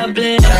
I've been